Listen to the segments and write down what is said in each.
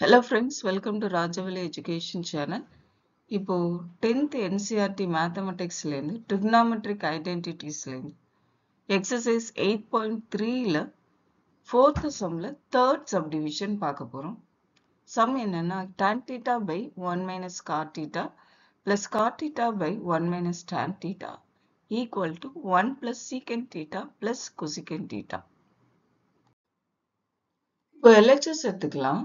Hello friends welcome to Rajavali education channel இப்போது tenth NCERT மேத்தமெட்டிக்ஸ்லேருந்து trigonometric ஐடென்டிட்டிஸ்லேருந்து exercise eight point த்ரீயில் fourth சம்மில் தேர்ட் சப்டிவிஷன் பார்க்க போகிறோம் சம் என்னன்னா tan theta by one minus cot theta plus cot theta by one minus tan theta equal to one plus secant theta plus cosecant theta இப்போ LHS எடுத்துக்கலாம்.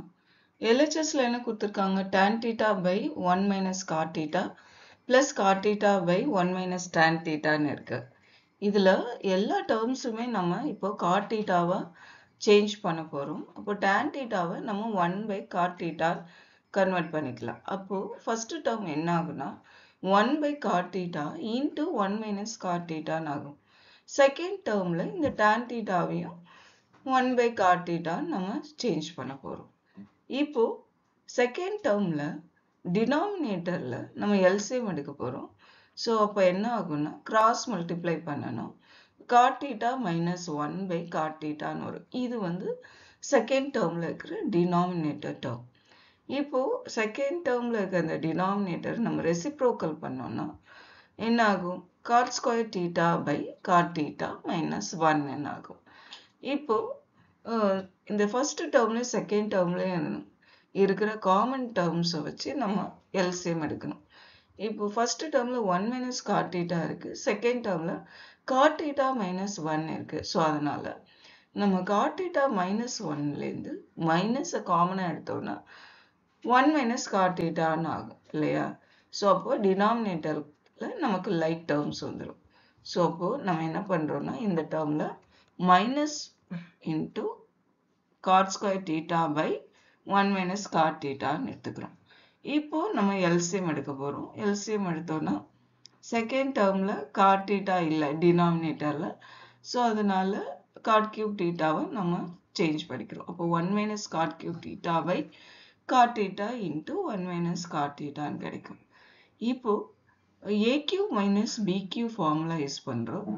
எல்ஹெச்எஸ்ல என்ன கொடுத்துருக்காங்க? tan theta by one minus cot theta plus cot theta by one minus tan தீட்டான்னு இருக்கு. இதில் எல்லா டேர்ம்ஸுமே நம்ம இப்போ கார் தீட்டாவை சேஞ்ச் பண்ண போகிறோம் அப்போ tan தீட்டாவை நம்ம one by cot theta convert பண்ணிக்கலாம். அப்போது ஃபஸ்ட்டு டேர்ம் என்ன ஆகுனா one by cot theta into one minus cot தீட்டான்னு ஆகும். செகண்ட் டேர்மில் இந்த டேன் தீட்டாவையும் ஒன் பை கார் தீட்டான்னு நம்ம சேஞ்ச் பண்ண போகிறோம் இப்போ செகண்ட் டேர்மில் டினாமினேட்டரில் நம்ம எல்சிஎம் எடுக்க போகிறோம் ஸோ அப்போ என்ன ஆகும்னா கிராஸ் மல்டிப்ளை பண்ணணும். Cot theta minus one by காட்டீட்டான்னு வரும். இது வந்து செகண்ட் டேர்மில் இருக்கிற டினாமினேட்டர் டேர்ம் இப்போது செகண்ட் டேர்மில் இருக்கிற அந்த டினாமினேட்டர் நம்ம ரெசிப்ரோக்கல் பண்ணோம்னா என்ன ஆகும்? Cot square theta by cot theta minus one என்ன ஆகும் இப்போது இந்த ஃபர்ஸ்ட் டேர்ம்லேயும் செகண்ட் டேர்ம்லேயும் இருக்கிற காமன் டேர்ம்ஸை வச்சு நம்ம எல்சிஎம் எடுக்கணும். இப்போ ஃபர்ஸ்ட் டேர்மில் ஒன் மைனஸ் காட்டீட்டா இருக்குது செகண்ட் டேர்மில் காட்டீட்டா மைனஸ் ஒன் இருக்குது ஸோ அதனால் நம்ம காட்டீட்டா மைனஸ் ஒன்லேருந்து மைனஸை காமனாக எடுத்தோம்னா ஒன் மைனஸ் காட்டீட்டான்னு ஆகும் இல்லையா? ஸோ அப்போ டினாமினேட்டரில் நமக்கு லைட் டேர்ம்ஸ் வந்துடும் ஸோ அப்போது நம்ம என்ன பண்ணுறோம்னா இந்த டேர்மில் minus into cot square theta by one minus cot டீட்டான்னு எடுத்துக்கிறோம். இப்போது நம்ம எல்சிஎம் எடுக்க போகிறோம் எல்சிஎம் எடுத்தோன்னா செகண்ட் டேர்மில் காட் டீட்டா இல்லை டினாமினேட்டரில் ஸோ அதனால காட் கியூப் டீட்டாவை நம்ம சேஞ்ச் பண்ணிக்கிறோம். அப்போ one minus cot cube theta by cot theta into one minus cot டீட்டான்னு கிடைக்கும். இப்போது a cube minus b cube formula use பண்ணுறோம்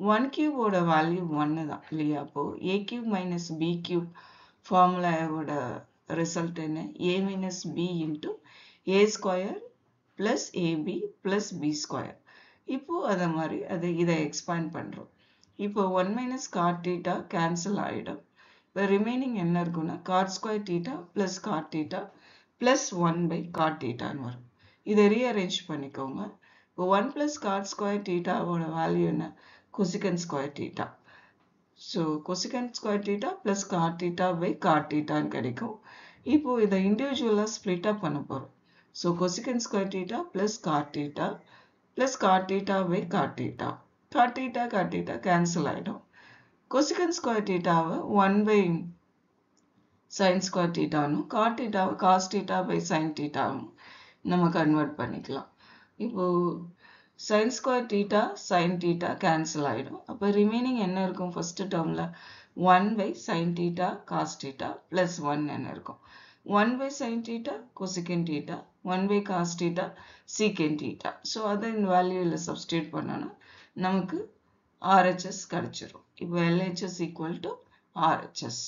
ஒன் கியூபோட வேல்யூ ஒன்று தான் இல்லையா? அப்போது a cube minus b cube ஃபார்முலாவோட result என்ன? A minus b into a square plus a b plus b square இப்போது அதை மாதிரி அதை இதை எக்ஸ்பேண்ட் பண்ணுறோம் இப்போ one minus cot theta cancel ஆகிடும் இப்போ ரிமைனிங் என்ன இருக்குன்னா cot square theta plus cot theta plus one by cot டீட்டான்னு வரும். இதை ரீஅரேஞ்ச் பண்ணிக்கோங்க. இப்போ ஒன் ப்ளஸ் கார்ட் ஸ்கொயர் டீட்டாவோட வேல்யூ என்ன? Cosec square theta so cosec square theta plus cot theta by cot டீட்டான்னு கிடைக்கும். இப்போ இதை இண்டிவிஜுவலாக ஸ்ப்ளிட் அப் பண்ண போகிறோம் so cosecant square theta plus cot theta plus cot theta by cot theta cot theta cot theta cancel ஆகிடும் கொசிகன் square டீட்டாவை one by sine square டீட்டானும் காட் டீட்டாவை காஸ் டீட்டா பை சைன் டீட்டாவும் நம்ம கன்வெர்ட் பண்ணிக்கலாம். இப்போது sine square theta sine theta cancel ஆகிடும் அப்போ ரிமைனிங் என்ன இருக்கும்? ஃபஸ்ட்டு டேர்மில் one by sine theta cos theta plus one என்ன இருக்கும்? One by sine theta cosec theta one by cos theta secant theta so அதை இந்த வேல்யூவில் சப்ஸ்டியூட் பண்ணோன்னா நமக்கு ஆர்ஹெச்எஸ் கிடச்சிரும். இப்போ எல்ஹெச்எஸ் ஈக்குவல் டு ஆர்ஹெச்எஸ்